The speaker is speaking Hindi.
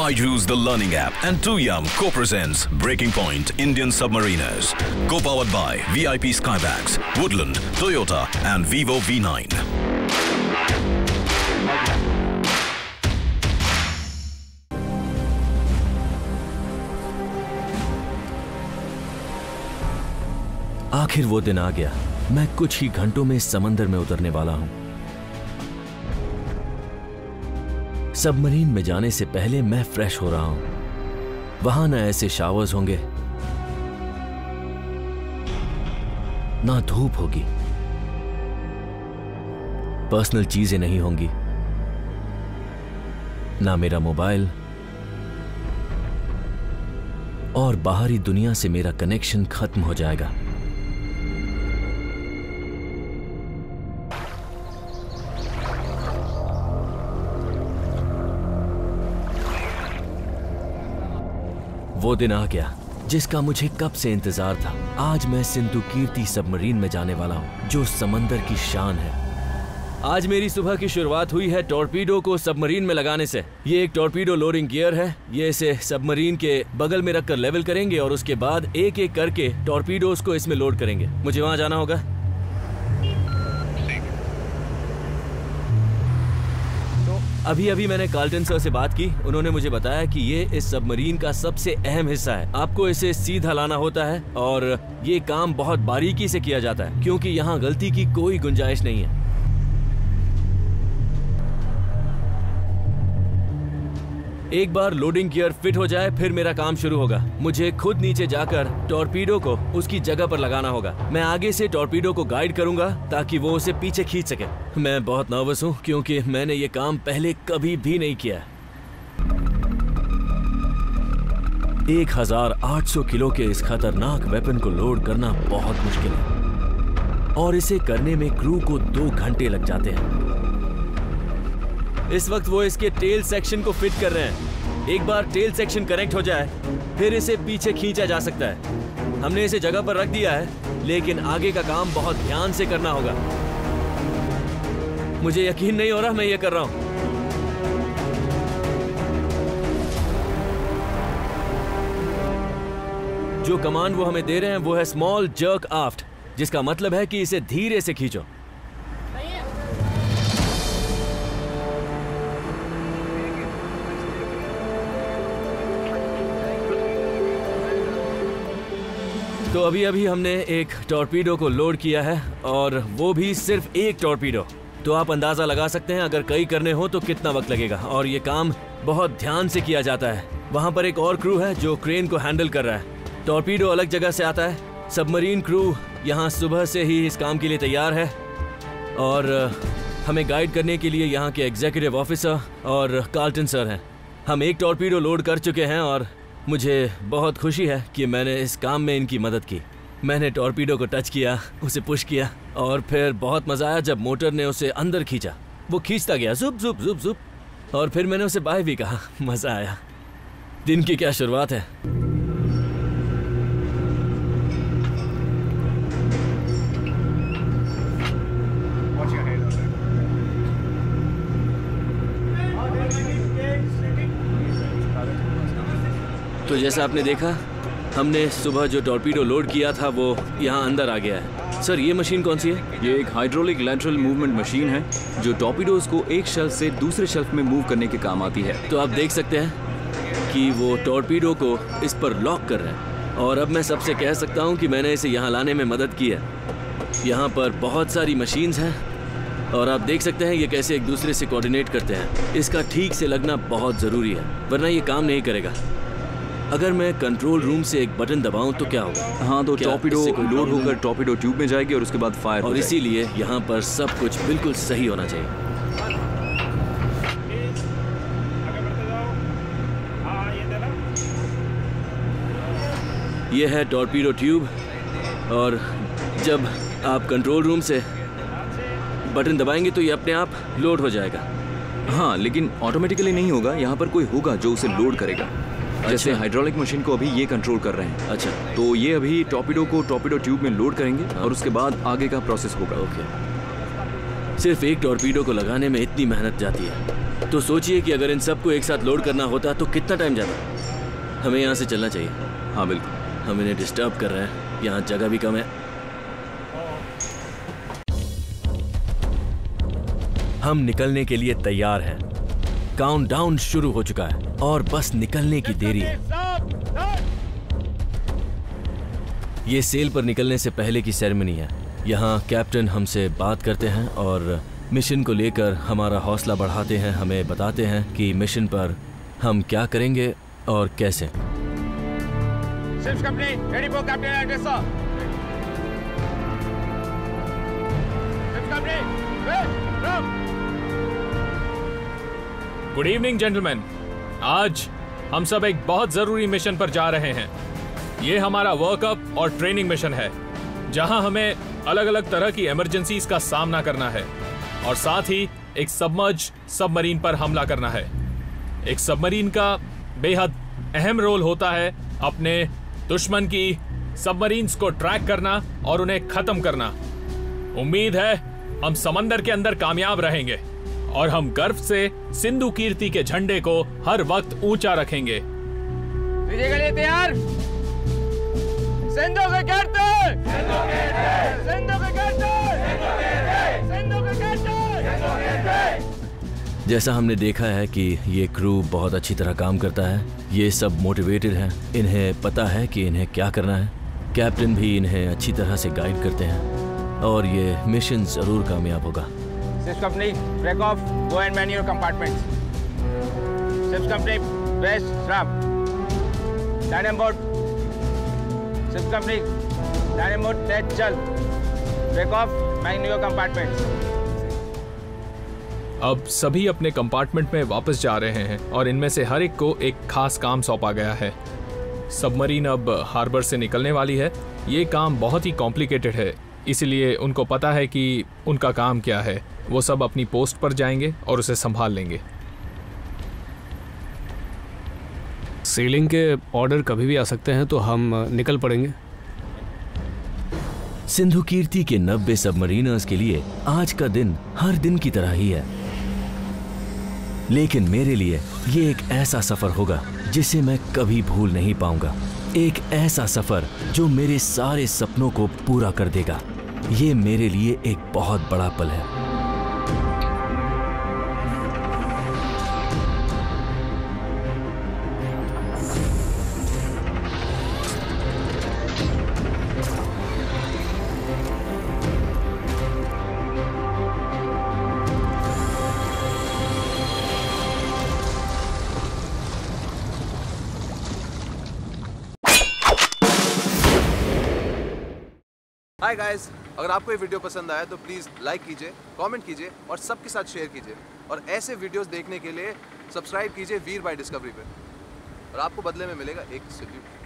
Byju's The Learning App and 2Yum co-presents Breaking Point Indian Submariners. Co-powered by VIP Skybags, Woodland, Toyota and Vivo V9. आखिर वो दिन आ गया मैं कुछ ही घंटों में समंदर में उतरने वाला हूँ सबमरीन में जाने से पहले मैं फ्रेश हो रहा हूँ। वहाँ ना ऐसे शावर्स होंगे, ना धूप होगी। पर्सनल चीज़ें नहीं होंगी, ना मेरा मोबाइल और बाहरी दुनिया से मेरा कनेक्शन खत्म हो जाएगा। वो दिन आ गया, जिसका मुझे कब से इंतज़ार था। आज मैं सिंधु कीर्ति सबमरीन में जाने वाला हूँ, जो समंदर की शान है। आज मेरी सुबह की शुरुआत हुई है टॉर्पीडो को सबमरीन में लगाने से। ये एक टॉर्पीडो लोडिंग गियर है। ये इसे सबमरीन के बगल में रखकर लेवल करेंगे और उसके बाद एक एक करके टॉर्पीडोज को इसमें लोड करेंगे। मुझे वहाँ जाना होगा। अभी अभी मैंने कार्ल्टन सर से बात की। उन्होंने मुझे बताया कि ये इस सबमरीन का सबसे अहम हिस्सा है। आपको इसे सीधा लाना होता है और ये काम बहुत बारीकी से किया जाता है, क्योंकि यहाँ गलती की कोई गुंजाइश नहीं है। एक बार लोडिंग गियर फिट हो जाए, फिर मेरा काम शुरू होगा। मुझे खुद नीचे जाकर टॉर्पीडो को उसकी जगह पर लगाना होगा। मैं आगे से टॉर्पीडो को गाइड करूँगा, ताकि वो उसे पीछे खींच सके। मैं बहुत नर्वस हूँ, क्योंकि मैंने ये काम पहले कभी भी नहीं किया। एक हज़ार आठ सौ किलो के इस खतरनाक वेपन को लोड करना बहुत मुश्किल है। और इसे करने में क्रू को दो घंटे लग जाते हैं। इस वक्त वो इसके टेल सेक्शन को फिट कर रहे हैं। एक बार टेल सेक्शन कनेक्ट हो जाए, फिर इसे पीछे खींचा जा सकता है। हमने इसे जगह पर रख दिया है, लेकिन आगे का काम बहुत ध्यान से करना होगा। मुझे यकीन नहीं हो रहा मैं ये कर रहा हूँ। जो कमांड वो हमें दे रहे हैं वो है स्मॉल जर्क आफ्ट जिसका मतलब है कि इसे धीरे से खींचो। तो अभी अभी हमने एक टॉर्पीडो को लोड किया है और वो भी सिर्फ़ एक टॉर्पीडो तो आप अंदाज़ा लगा सकते हैं, अगर कई करने हो तो कितना वक्त लगेगा। और ये काम बहुत ध्यान से किया जाता है। वहाँ पर एक और क्रू है जो क्रेन को हैंडल कर रहा है। टॉर्पीडो अलग जगह से आता है। सबमरीन क्रू यहाँ सुबह से ही इस काम के लिए तैयार है। और हमें गाइड करने के लिए यहाँ के एग्जीक्यूटिव ऑफिसर और कार्ल्टन सर हैं। हम एक टॉर्पीडो लोड कर चुके हैं और मुझे बहुत खुशी है कि मैंने इस काम में इनकी मदद की। मैंने टॉर्पीडो को टच किया, उसे पुश किया, और फिर बहुत मज़ा आया जब मोटर ने उसे अंदर खींचा। वो खींचता गया, जुप जुप जुप जुप। और फिर मैंने उसे बाय भी कहा, मज़ा आया। दिन की क्या शुरुआत है? तो जैसा आपने देखा हमने सुबह जो टॉर्पीडो लोड किया था वो यहाँ अंदर आ गया है। सर ये मशीन कौन सी है? ये एक हाइड्रोलिक लैटरल मूवमेंट मशीन है जो टॉर्पीडोज को एक शेल्फ से दूसरे शेल्फ में मूव करने के काम आती है। तो आप देख सकते हैं कि वो टॉर्पीडो को इस पर लॉक कर रहे हैं। और अब मैं सबसे कह सकता हूँ कि मैंने इसे यहाँ लाने में मदद की है। यहाँ पर बहुत सारी मशीन्स हैं और आप देख सकते हैं ये कैसे एक दूसरे से कोऑर्डिनेट करते हैं। इसका ठीक से लगना बहुत ज़रूरी है वरना ये काम नहीं करेगा। अगर मैं कंट्रोल रूम से एक बटन दबाऊं तो क्या होगा? हाँ तो कोई लोड होकर टॉर्पीडो ट्यूब में जाएगी और उसके बाद फायर और इसीलिए यहाँ पर सब कुछ बिल्कुल सही होना चाहिए। यह है टॉर्पीडो ट्यूब और जब आप कंट्रोल रूम से बटन दबाएँगे तो ये अपने आप लोड हो जाएगा। हाँ लेकिन ऑटोमेटिकली नहीं होगा यहाँ पर कोई होगा जो उसे लोड करेगा। जैसे हाइड्रोलिक मशीन को अभी ये कंट्रोल कर रहे हैं। अच्छा। तो ये अभी टॉर्पीडो को टॉपिडो ट्यूब में लोड करेंगे हाँ। और उसके बाद आगे का प्रोसेस होगा। ओके। सिर्फ़ एक टॉर्पीडो को लगाने में इतनी मेहनत जाती है। तो सोचिए कि अगर इन सबको एक साथ लोड करना होता तो कितना टाइम जाता। हमें यहाँ से चलना चाहिए। हाँ बिल्कुल। हम इन्हें डिस्टर्ब कर रहे हैं। यहाँ जगह भी कम है। हम निकलने के लिए तैयार हैं। काउंटडाउन शुरू हो चुका है और बस निकलने की देरी है। ये सेल पर निकलने से पहले की सेरेमनी है। यहाँ कैप्टन हमसे बात करते हैं और मिशन को लेकर हमारा हौसला बढ़ाते हैं, हमें बताते हैं कि मिशन पर हम क्या करेंगे और कैसे। Ships गुड इवनिंग जेंटलमैन आज हम सब एक बहुत ज़रूरी मिशन पर जा रहे हैं। ये हमारा वर्कअप और ट्रेनिंग मिशन है, जहाँ हमें अलग अलग तरह की इमरजेंसीज का सामना करना है और साथ ही एक सबमर्ज सबमरीन पर हमला करना है। एक सबमरीन का बेहद अहम रोल होता है अपने दुश्मन की सबमरीन्स को ट्रैक करना और उन्हें खत्म करना। उम्मीद है हम समंदर के अंदर कामयाब रहेंगे। और हम गर्व से सिंधु कीर्ति के झंडे को हर वक्त ऊँचा रखेंगे। विजय के लिए तैयार। सिंधु के सिंधु के सिंधु के कैप्टन जैसा हमने देखा है कि ये क्रू बहुत अच्छी तरह काम करता है ये सब मोटिवेटेड हैं। इन्हें पता है कि इन्हें क्या करना है। कैप्टन भी इन्हें अच्छी तरह से गाइड करते हैं। और ये मिशन ज़रूर कामयाब होगा। Ships company, break off, go and man your compartments. Ships company, west, stop. Line board. Ships company, line board, set, chal. Break off, man your compartments. अब सभी अपने कंपार्टमेंट में वापस जा रहे हैं और इनमें से हर एक को एक खास काम सौंपा गया है सबमरीन अब हार्बर से निकलने वाली है ये काम बहुत ही कॉम्प्लिकेटेड है इसलिए उनको पता है कि उनका काम क्या है वो सब अपनी पोस्ट पर जाएँगे और उसे संभाल लेंगे। सेलिंग के ऑर्डर कभी भी आ सकते हैं तो हम निकल पड़ेंगे। सिंधु कीर्ति के 90 सबमरीनर्स के लिए आज का दिन हर दिन की तरह ही है। लेकिन मेरे लिए ये एक ऐसा सफ़र होगा जिसे मैं कभी भूल नहीं पाऊँगा। एक ऐसा सफ़र जो मेरे सारे सपनों को पूरा कर देगा। ये मेरे लिए एक बहुत बड़ा पल है। हाय गाइस अगर आपको ये वीडियो पसंद आया तो प्लीज़ लाइक कीजिए कमेंट कीजिए और सबके साथ शेयर कीजिए। और ऐसे वीडियोस देखने के लिए सब्सक्राइब कीजिए वीर बाय डिस्कवरी पे। और आपको बदले में मिलेगा एक सल्यूट